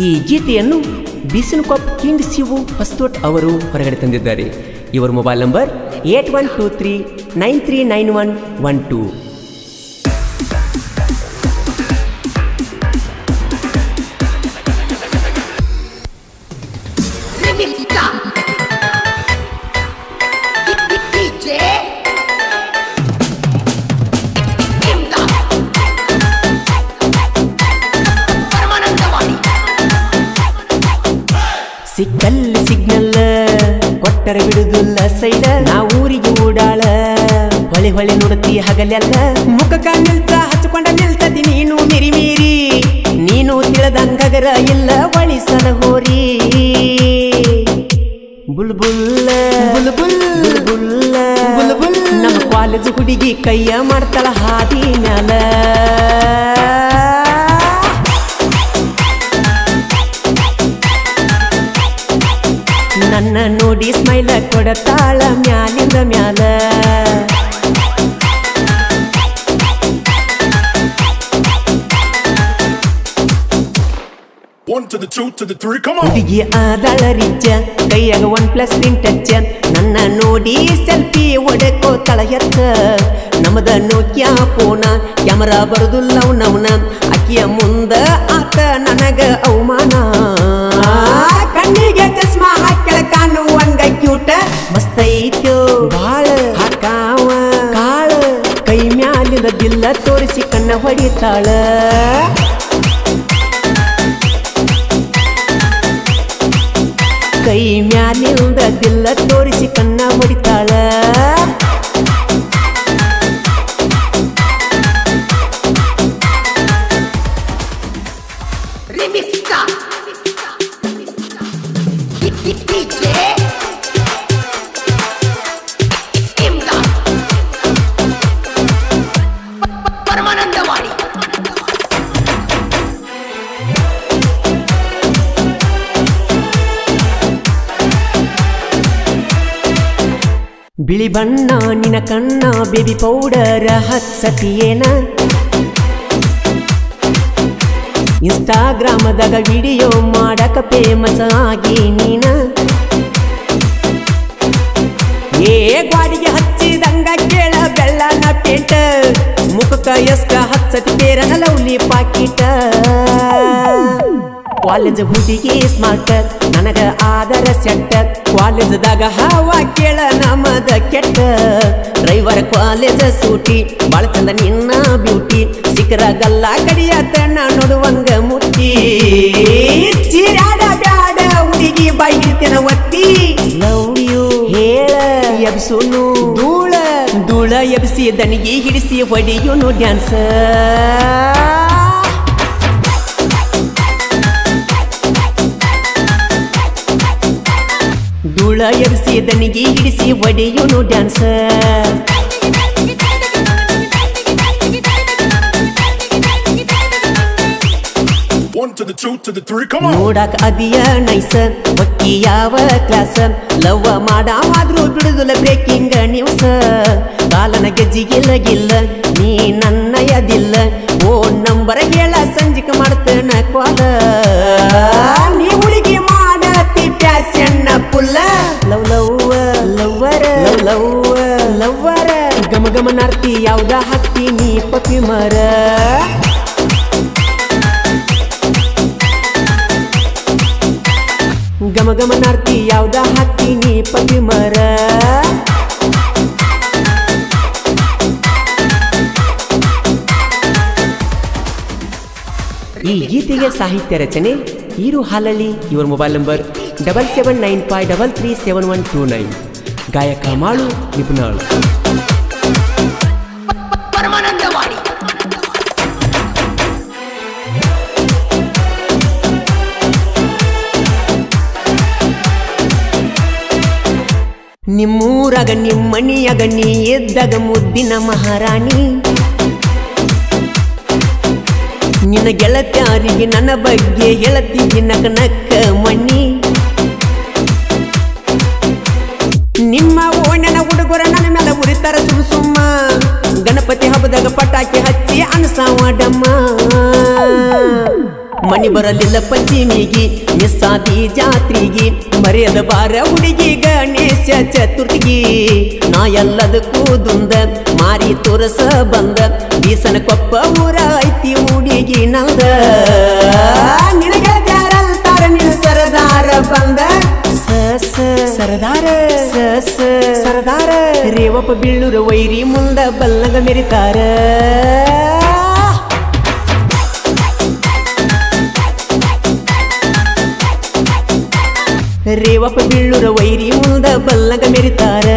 ಈ ಗೀತೆಯನ್ನು ಬಿಸಿನಕೊಪ್ ಕಿಂಗ್ ಶಿವು ಹೊಸ್ತೋಟ್ ಅವರು ಹೊರಗಡೆ ತಂದಿದ್ದಾರೆ. ಇವರ mobile number eight one two three nine three nine one one two. ಸಿಕ್ಕಲ್ಲಿ signal, ಕೊಟ್ಟರೆ ಬಿಡುದಿಲ್ಲ ಸೈಡ. ನಾ ಊರಿಗೆ ಓಡಾಳ, ಹೊಳೆ ಹೊಳೆ ನೋಡತಿ ಹಗಲೆಲ್ಲ ಮುಖಕ್ಕ ನಿಲ್ತ ಹಚ್ಕೊಂಡ ನಿಲ್ತದಿ ನೀನು ಮಿರಿ ಮೀರಿ ನೀನು ತಿಳಿದಂಗಗರ ಇಲ್ಲ ಒಳಿಸಲ ಹೋರಿ. ಬುಲ್ಬುಲ್ಲ ಬುಲ್ಬುಲ್ ಬುಲ್ಬುಲ್ಲ. ಬುಲ್ಬುಲ್ ನಮ್ಮ ಕಾಲೇಜು ಹುಡುಗಿ ಕೈಯ ಮಾಡ್ತಾಳ ಹಾದಿ ಮ್ಯಾಲ. ನನ್ನ ನೋಡಿ ಸ್ಮೈಲ ಕೊಡತಾಳ ಮ್ಯಾಲಿಂದ ಮ್ಯಾಲ One to the two to the three, come on! ಹುಡುಗಿ ಆದಳ ರಿಚ್ಚ ಕೈಯಾಗ ಒನ್ ಪ್ಲಸ್ ಸ್ಕ್ರೀನ್ ಟಚ್ ನನ್ನ ನೋಡಿ ಸೆಲ್ಫಿ ಒಡಕೋತಳ ಎತ್ತ ನಮದ ನೋಕ್ಯಾ ಫೋನ ಕ್ಯಾಮರಾ ಬರುದಿಲ್ಲ ನವನ ಐತ್ಯೋ? ಬಾಳ. ಹಾಕಾವ ಕಾಳ. ಕೈ ಮ್ಯಾಲಿದ ಬಿಲ್ಲ ತೋರಿಸಿ ಕಣ್ಣ ಹೊಡಿತಾಳ? ಕೈ ಮ್ಯಾಲಿಂದ ದಿಲ್ಲ ತೋರಿಸಿ ಕಣ್ಣ ಹೊಡಿತಾಳ? ಬಿಳಿ ಬಣ್ಣ, ನಿನ ಕಣ್ಣ, ಬೇಬಿ ಪೌಡರ್ ಹಚ್ಚತಿಯೇನ ಇನ್ಸ್ಟಾಗ್ರಾಮದಾಗ ವಿಡಿಯೋ ಮಾಡಕ ಫೇಮಸ್ ಆಗಿ ನೀನ? ಏ ಗಾಡಿಗೆ ಹಚ್ಚಿದಂಗ ಕೇಳ ಬೆಳ್ಳನ ಪೇಂಟ ಮುಖಕ ಎಷ್ಟ ಹಚ್ಚತಿ ಪೇರನ ಲವ್ಲಿ ಪಾಕಿಟ. ಕಾಲೇಜ್ ಹುಡುಗಿ ಸ್ಮಾರ್ಟ್ ನನಗ ಆದರ ಸೆಟ್ಟ. ಕಾಲೇಜದಾಗ ಹವಾ ಕೇಳ ನಮದ ಕೆಟ್ಟ. ಡ್ರೈವರ್ ಕಾಲೇಜ್ ಸೂಟಿ ಬಾಳ ಚಂದ ನಿನ್ನ ಬ್ಯೂಟಿ. ಸಿಕ್ಕರಾಗಲ್ಲ ಕಡಿಯತನ ನೋಡುವಂಗ ಮುಟ್ಟಿ. ಚಿರಾಡ ಬ್ಯಾಡ ಹುಡುಗಿ ಬಾಯಿ ಹಿಡ್ತೇನ ಒತ್ತಿ ಲವ್ ಯು ಹೇಳ. ಎಬ್ಸುನು. ಧೂಳ. ಧೂಳ ಎಬ್ಸಿ ದನಿಗೆ ಹಿಡಿಸಿ ಹೊಡಿಯುನು dance. Two to the three, come on! ನೋಡಾಕ ಅದಿಯ ನೈಸ ಬಕ್ಕಿ ಯಾವ ಕ್ಲಾಸ? ಲವ್ ಮಾಡಾವಾದ್ರೂ ಬಿಡುದಿಲ್ಲ ಬ್ರೇಕಿಂಗ್ ನ್ಯೂಸ್ ಕಾಲನ ಗೆಜ್ಜಿಗಿಲ್ಲಗಿಲ್ಲ ನೀ ನನ್ನ ಯದಿಲ್ಲ ಓ ನಂಬರ್ ಹೇಳ ಸಂಜಿಕ ಮಾಡ್ತೇನೆ ಕ್ವಾಲ. ಲವ್ವರ ಲವ್ ಲವ್ ಲವ್ವರ. ಗಮ ಗಮ ನಾರ್ತಿ, ಯಾವ್ದ ಹಾಕ್ತಿ ನೀ ಪಪಿ ಮರ. ಗಮ ಗಮ ಹತ್ತಿ ಯಾವ್ದ ನೀ ಪತಿ ಮರ. ಈ ಗೀತೆಗೆ ಸಾಹಿತ್ಯ ರಚನೆ ಈರು ಹಾಲಳ್ಳಿ ಇವರ mobile number double seven nine five double three seven one two nine ಗಾಯಕ ಮಾಳು ನಿಪುಣಾಳು ನಿಮ್ಮೂರಗ ನಿಮ್ಮಣಿಯಾಗ ನೀ ಎದ್ದಾಗ ಮುದ್ದಿನ ಮಹಾರಾಣಿ. ನಿನ್ನ ಗೆಳತ್ಯಾರಿಗೆ ನನ್ನ ಬಗ್ಗೆ ಗೆಳತಿ ನಕ ನಕ್ಕ ಮಣ್ಣಿ. ನಿಮ್ಮ ಓಣನ ಹುಡುಗರ ನನ್ನ ಮೇಲೆ ಉರಿತಾರ ಸುಮ್ ಸುಮ್ಮ. ಗಣಪತಿ ಹಬ್ಬದಾಗ ಪಟಾಕಿ ಹಚ್ಚಿ ಅನಸಾವ ಮನಿ ಬರಲಿಲ್ಲ ಪಂಚಮಿಗೆ ಮಿಸ್ಸಾದಿ ಜಾತ್ರಿಗಿ, ಮರೆಯದ ಬಾರ ಹುಡುಗಿ ಗಣೇಶ ಚತುರ್ಥಿಗೆ. ನಾ ಎಲ್ಲದಕ್ಕೂ ದುಂದ, ಮಾರಿ ತೋರಸ ಬಂದ, ಬೀಸನ ಕೊಪ್ಪ ಊರ ಐತಿ ಹುಡುಗಿ ನಂದ. ರೇವಪ್ಪ ಬೀಳ್ನೂರು ವೈರಿ ಮುಂದ ಬಲ್ಲಗ ಮೆರಿತಾರ. ರೇವಪ್ಪ ಬೀಳ್ನೂರ ವೈರಿ ಮುಂದ ಬಲ್ಲಗ ಮೆರಿತಾರ.